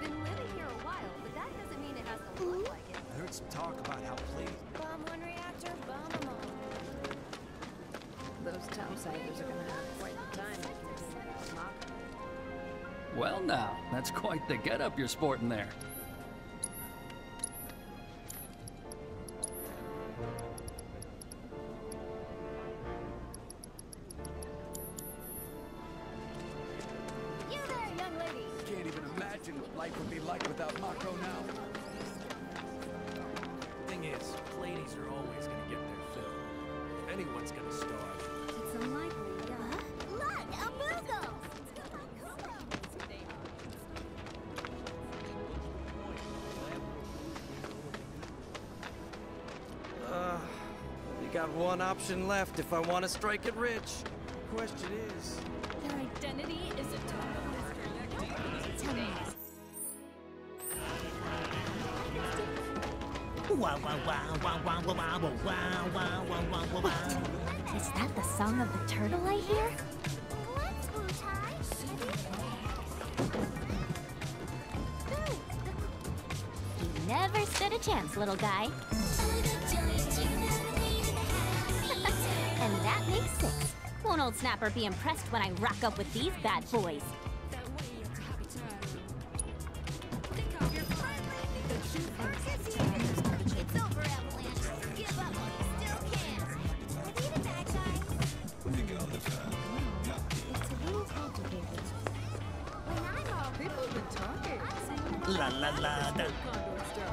Been living here a while, but that doesn't mean it has to look like it. I heard some talk about how pleased. Bomb one reactor, bomb them all. Those topsiders are gonna have quite the time continuing to mock Well now, that's quite the get-up you're sporting there. Option left if I want to strike it rich. Question is, Their identity is a total mystery. Is that the song of the turtle I hear? You never stood a chance, little guy. won't old Snapper be impressed when I rock up with these bad boys. La, la, la,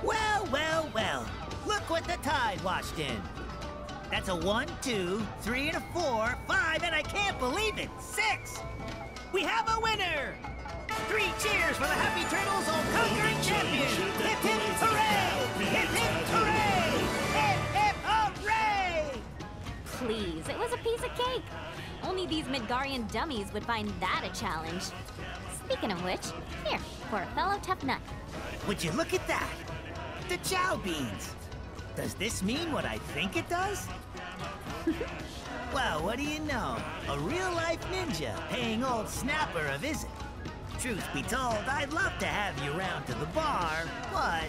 well, well, well. Look what the tide washed in. That's a one, two, three, and a four, five and I can't believe it, six! We have a winner! Three cheers for the Happy Turtles all-conquering champion! Hip hip hooray! Hip hip hooray! Hip hip hooray! Please, it was a piece of cake. Only these Midgarian dummies would find that a challenge. Speaking of which, here, for a fellow tough nut. Would you look at that? The Chow Beans! Does this mean what I think it does? well, what do you know? A real-life ninja paying old Snapper a visit. Truth be told, I'd love to have you round to the bar, but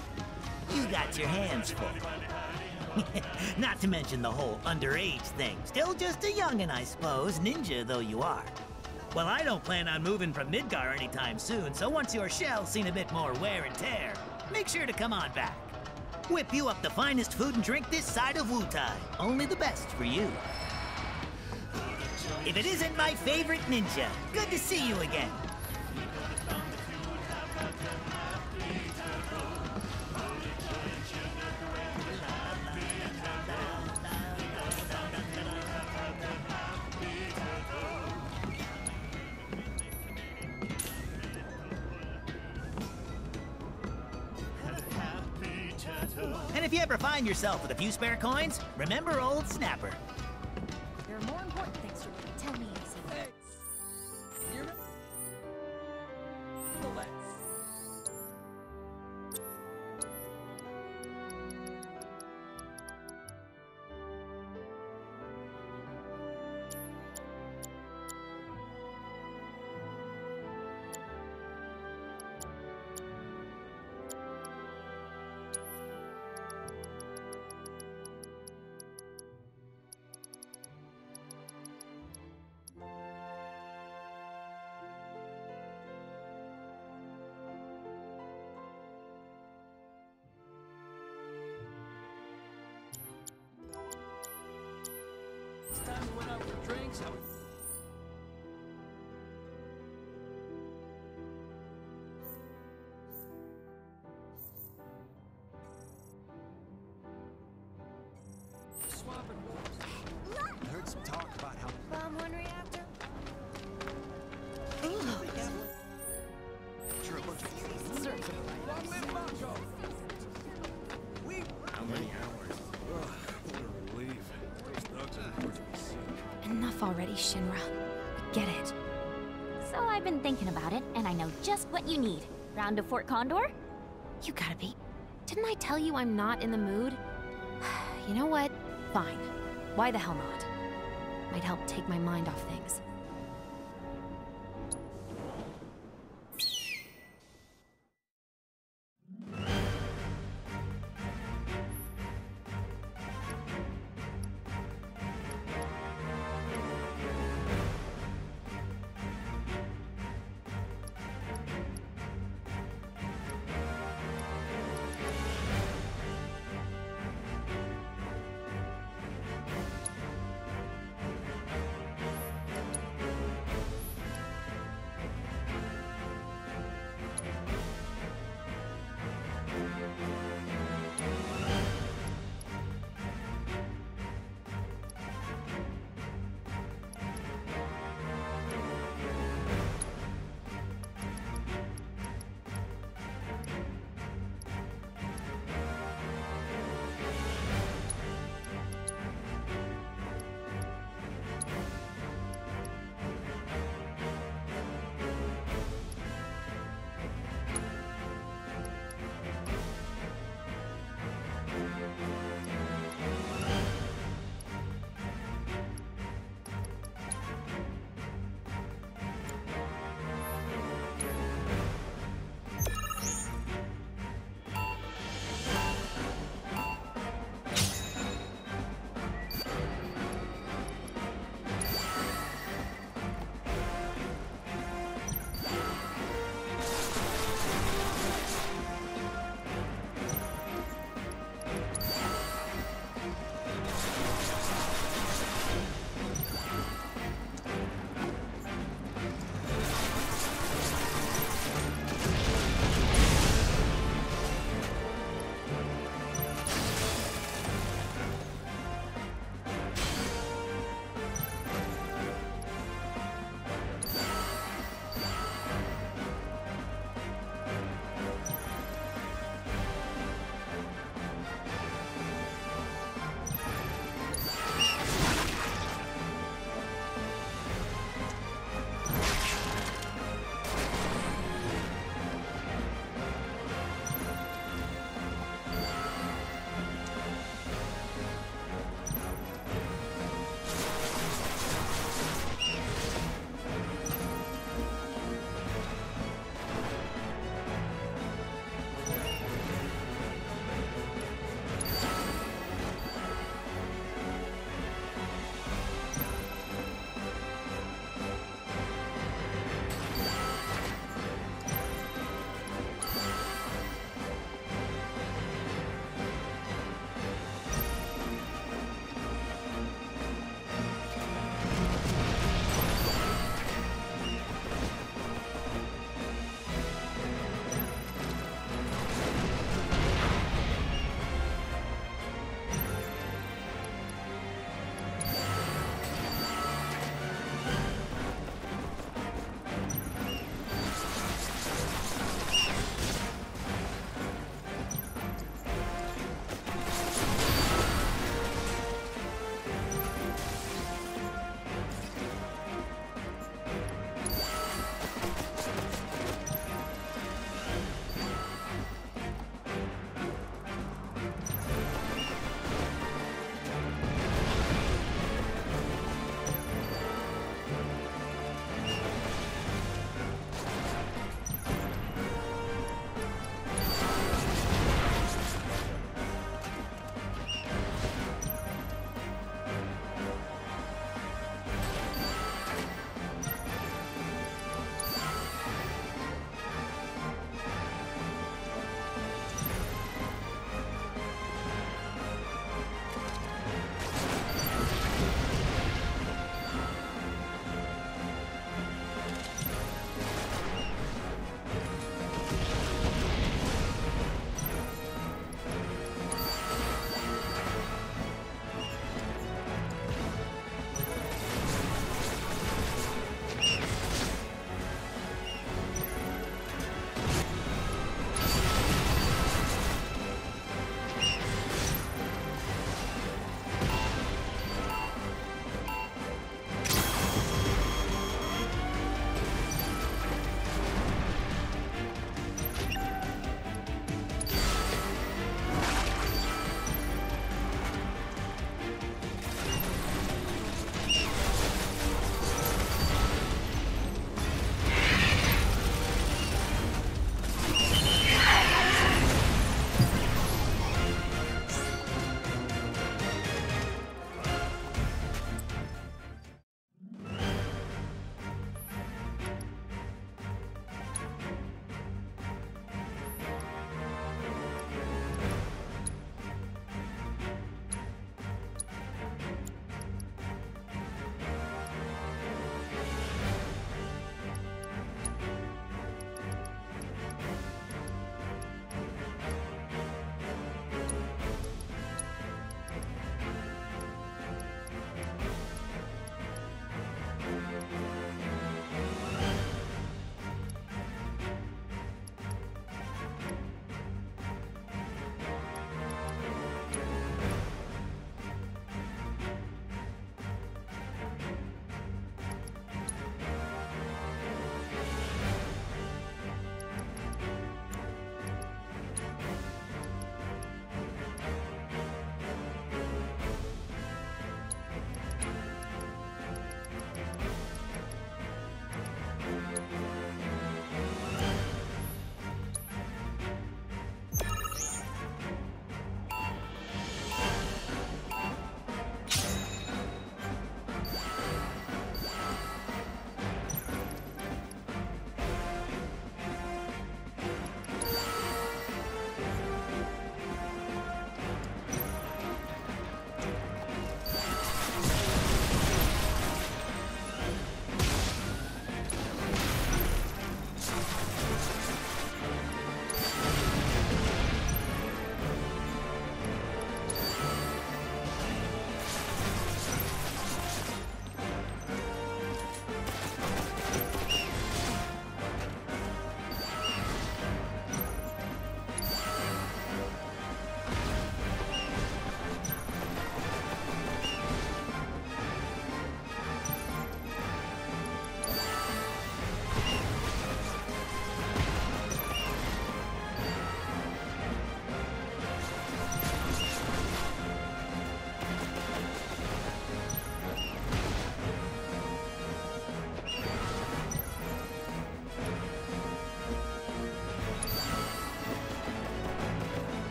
you got your hands full. Not to mention the whole underage thing. Still just a youngin', I suppose, ninja though you are. Well, I don't plan on moving from Midgar anytime soon, so once your shell's seen a bit more wear and tear, make sure to come on back. Whip you up the finest food and drink this side of Wutai. Only the best for you. If it isn't my favorite ninja, good to see you again. If you ever find yourself with a few spare coins, remember old Snapper. Enough already, Shinra. I get it. So I've been thinking about it, and I know just what you need. Round to Fort Condor? You gotta be. Didn't I tell you I'm not in the mood? you know what? Fine. Why the hell not? Might help take my mind off things.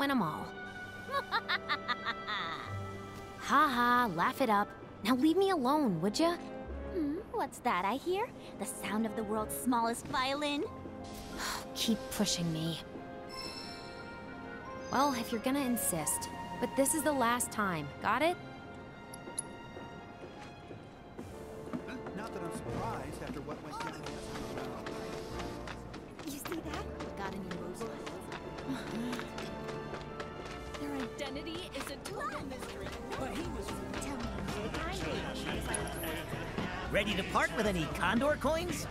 Win 'em all. ha ha, laugh it up. Now leave me alone, would ya? Hmm, what's that I hear? The sound of the world's smallest violin? Keep pushing me. Well, if you're gonna insist. But this is the last time, got it? Not that I'm surprised after what went down identity is a total mystery. But he was Tell me, Ready to part with any Condor coins?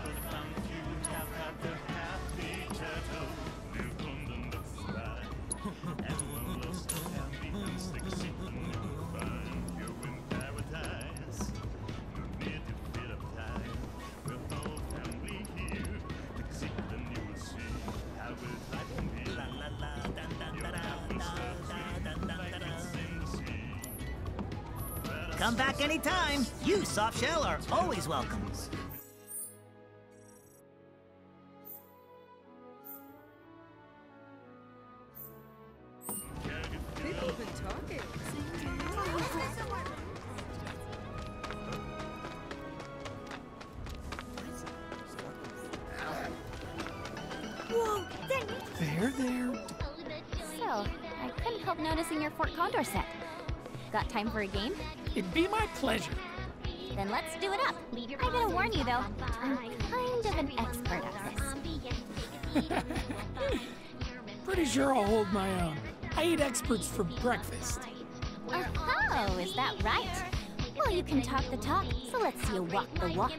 You, Softshell, are always welcome. My own. I eat experts for breakfast. Oh, is that right? Well, you can talk the talk, so let's see you walk the walk.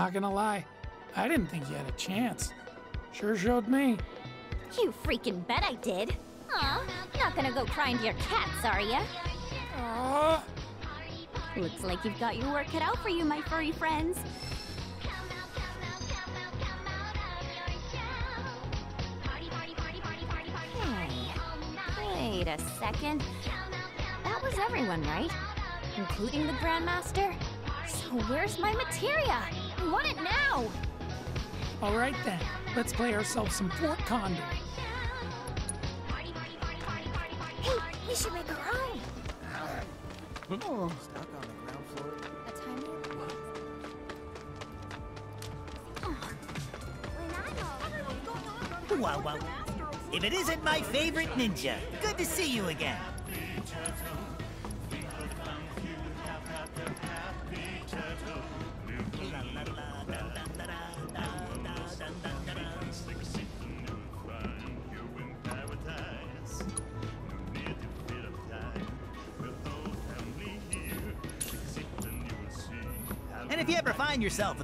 Not gonna lie, I didn't think you had a chance. Sure showed me. You freaking bet I did. Aw, not gonna go crying to your cats, are ya? Looks like you've got your work cut out for you, my furry friends. Hey, wait a second. That was everyone, right? Including the Grandmaster? So where's my materia? I want it now! All right then, let's play ourselves some Fort Condor. Hey, we should make our own! Oh, Stuck on the ground floor. a tiny Wow, wow. If it isn't my favorite ninja, good to see you again.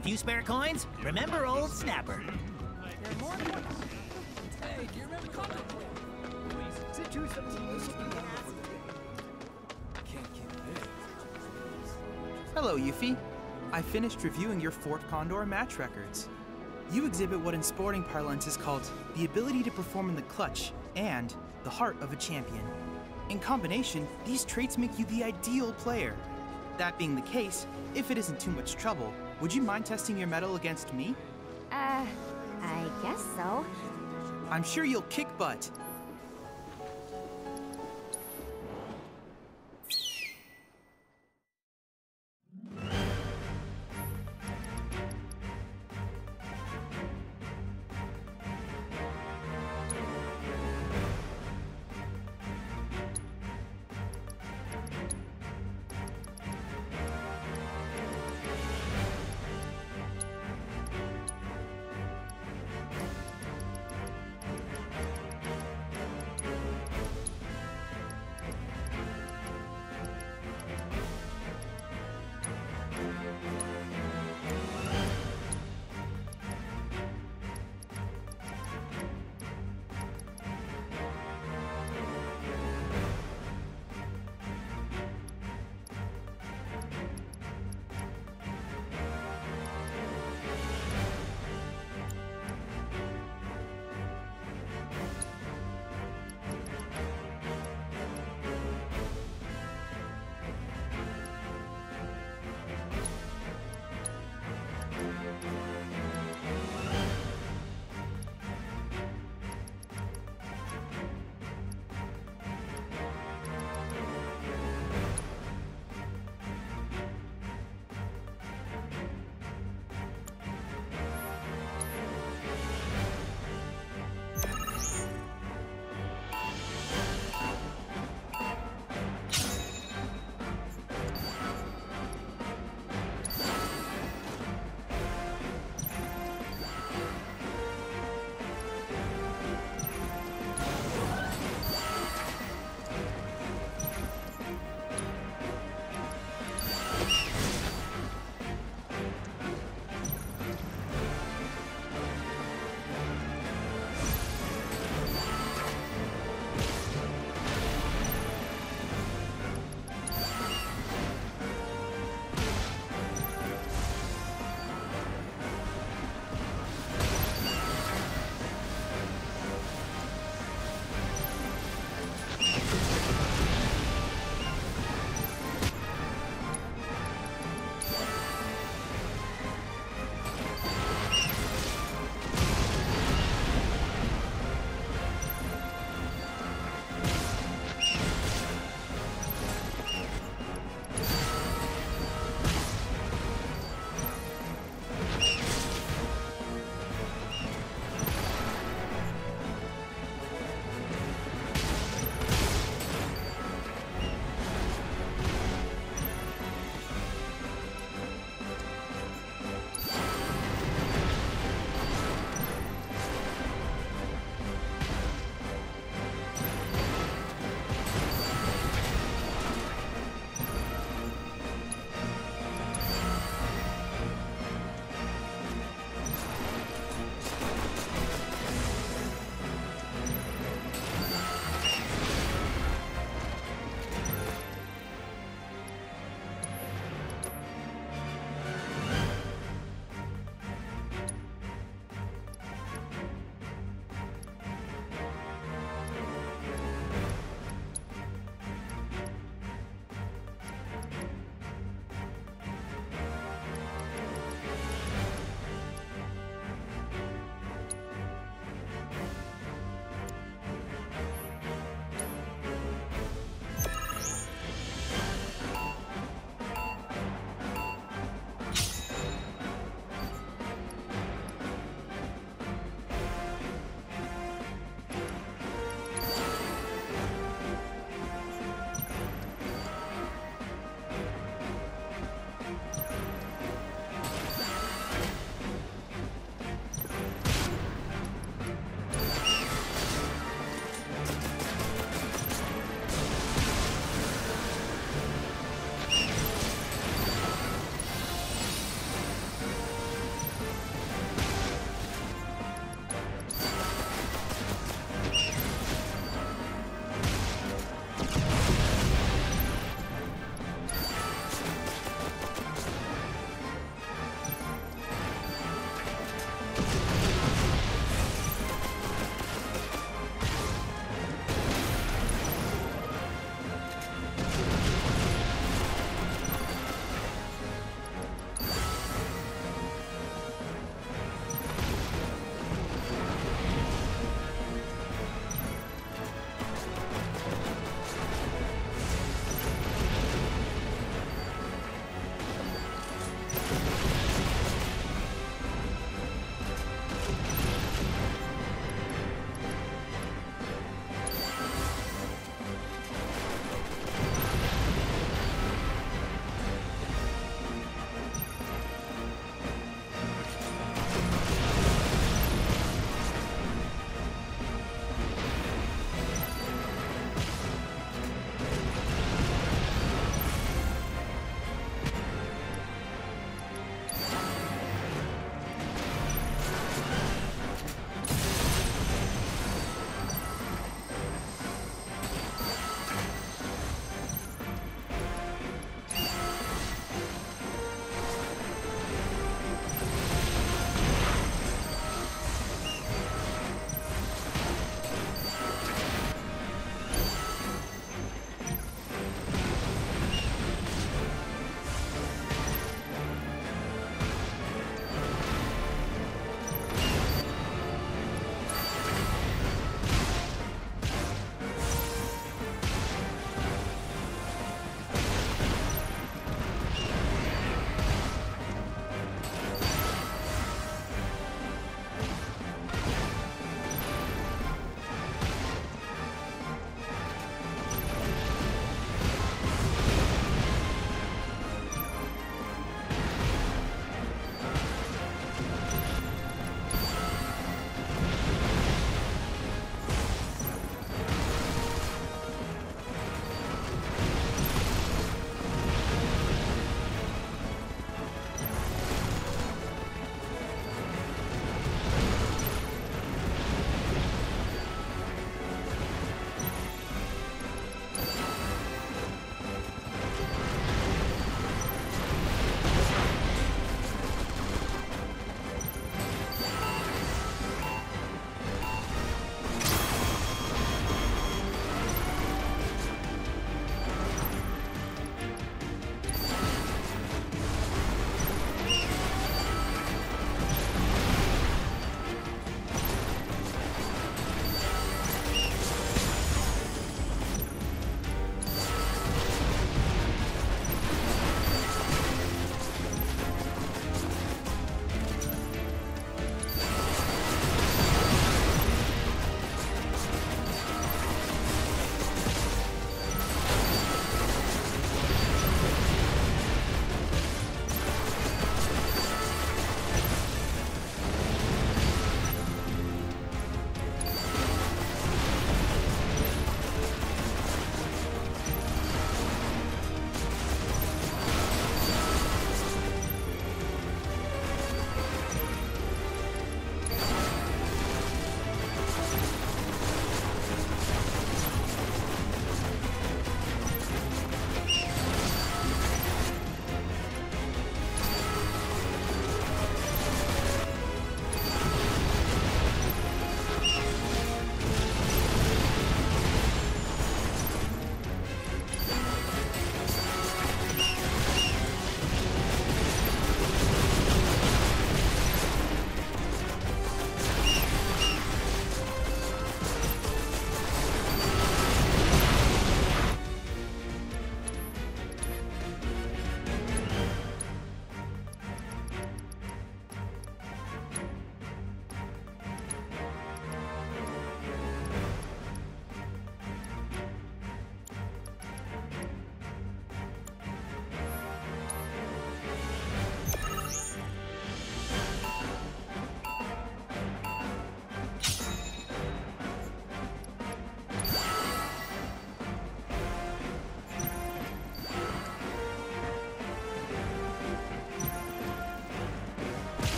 A few spare coins, remember old Snapper. Hello, Yuffie. I finished reviewing your Fort Condor match records. You exhibit what in sporting parlance is called the ability to perform in the clutch and the heart of a champion. In combination, these traits make you the ideal player. That being the case, if it isn't too much trouble, would you mind testing your mettle against me? Uh, I guess so. I'm sure you'll kick butt.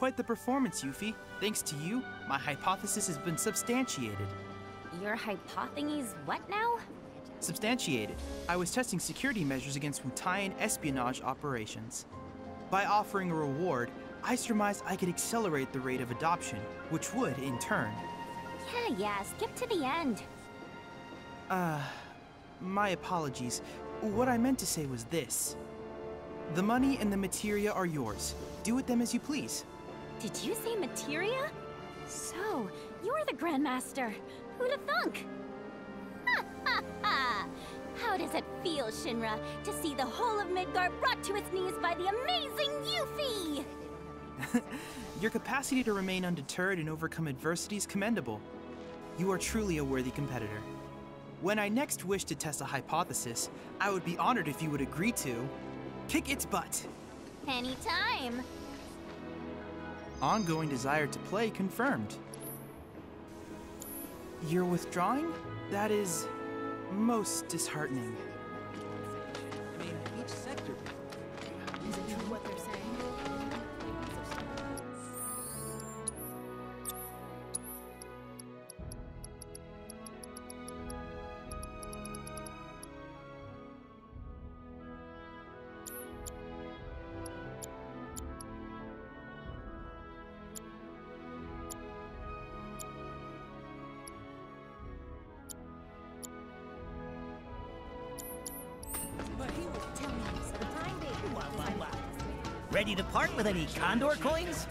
Quite the performance, Yuffie. Thanks to you, my hypothesis has been substantiated. Your hypotheses what now? Substantiated. I was testing security measures against Wutaian espionage operations. By offering a reward, I surmised I could accelerate the rate of adoption, which would, in turn, Yeah, yeah, skip to the end. Uh, my apologies. What I meant to say was this. The money and the materia are yours. Do with them as you please. Did you say materia? So, you're the Grandmaster. Who'da thunk? Ha ha ha! How does it feel, Shinra, to see the whole of Midgar brought to its knees by the amazing Yuffie? Your capacity to remain undeterred and overcome adversity is commendable. You are truly a worthy competitor. When I next wish to test a hypothesis, I would be honored if you would agree to kick its butt. Anytime. Ongoing desire to play confirmed. You're withdrawing? That is most disheartening. Any Condor coins?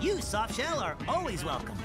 You, Softshell, are always welcome.